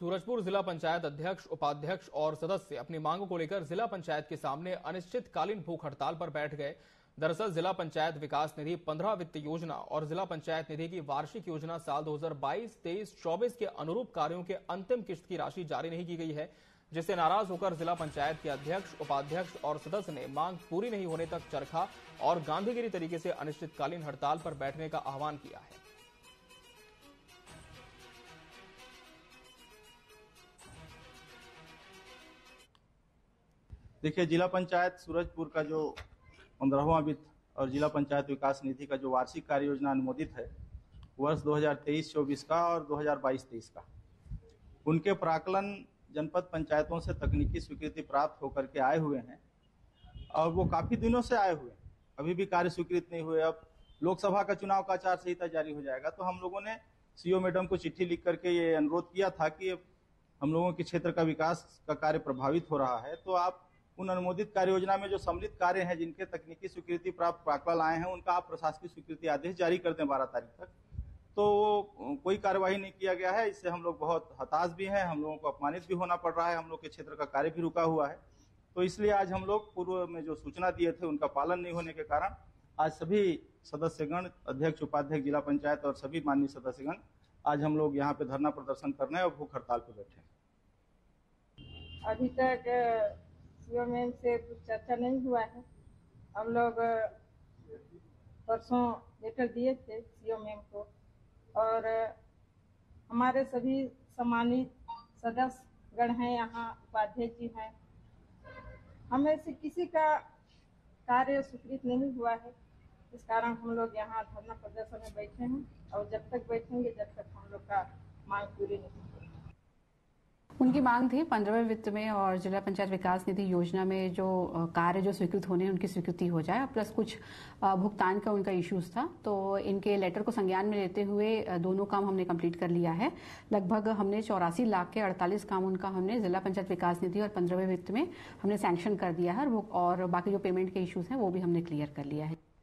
सूरजपुर जिला पंचायत अध्यक्ष उपाध्यक्ष और सदस्य अपनी मांगों को लेकर जिला पंचायत के सामने अनिश्चितकालीन भूख हड़ताल पर बैठ गए। दरअसल जिला पंचायत विकास निधि 15 वित्त योजना और जिला पंचायत निधि की वार्षिक योजना साल 2022, 23, 24 के अनुरूप कार्यों के अंतिम किश्त की राशि जारी नहीं की गई है जिससे नाराज़ होकर जिला पंचायत के अध्यक्ष उपाध्यक्ष और सदस्य ने मांग पूरी नहीं होने तक चरखा और गांधीगिरी तरीके से अनिश्चितकालीन हड़ताल पर बैठने का आह्वान किया है। देखिए, जिला पंचायत सूरजपुर का जो पंद्रहवा वित्त और जिला पंचायत विकास निधि का जो वार्षिक कार्य योजना अनुमोदित है, वर्ष 2023-24 का और 2022-23 का। उनके प्राकलन जनपद पंचायतों से तकनीकी स्वीकृति प्राप्त होकर के आए हुए हैं और वो काफ़ी दिनों से आए हुए अभी भी कार्य स्वीकृत नहीं हुए। अब लोकसभा का चुनाव का आचार संहिता जारी हो जाएगा। तो हम लोगों ने सीओ मैडम को चिट्ठी लिख करके ये अनुरोध किया था कि हम लोगों के क्षेत्र का विकास का कार्य प्रभावित हो रहा है। तो आप उन अनुमोदित कार्य योजना में जो सम्मिलित कार्य हैं, जिनके तकनीकी स्वीकृति प्राप्त प्राकल आए हैं, उनका आप प्रशासकीय स्वीकृति आदेश जारी कर दें बारह तारीख तक। तो कोई कार्यवाही नहीं किया गया है, इससे हम लोग बहुत हताश भी हैं, हम लोगों को अपमानित भी होना पड़ रहा है, हम लोग के क्षेत्र का कार्य भी रुका हुआ है। तो इसलिए आज हम लोग पूर्व में जो सूचना दिए थे, उनका पालन नहीं होने के कारण आज सभी सदस्यगण, अध्यक्ष, उपाध्यक्ष, जिला पंचायत और सभी माननीय सदस्यगण आज हम लोग यहाँ पे धरना प्रदर्शन करने और भूख हड़ताल पे बैठे अभी तक सीओ मैम से कुछ चर्चा नहीं हुआ है। हम लोग परसों लेटर दिए थे सीओ मैम को। और हमारे सभी सम्मानित सदस्य गण हैं यहाँ उपाध्यक्ष जी हैं। हमें से किसी का कार्य स्वीकृत नहीं हुआ है। इस कारण हम लोग यहाँ धरना प्रदर्शन में बैठे हैं और जब तक बैठेंगे, जब तक हम लोग का मांग पूरी नहीं उनकी मांग थी पंद्रहवें वित्त में और जिला पंचायत विकास निधि योजना में जो कार्य जो स्वीकृत होने उनकी स्वीकृति हो जाए प्लस कुछ भुगतान का उनका इश्यूज़ था। तो इनके लेटर को संज्ञान में लेते हुए दोनों काम हमने कंप्लीट कर लिया है। लगभग हमने चौरासी लाख के अड़तालीस काम उनका हमने जिला पंचायत विकास निधि और पंद्रहवें वित्त में हमने सैंक्शन कर दिया है और बाकी जो पेमेंट के इश्यूज़ हैं, वो भी हमने क्लियर कर लिया है।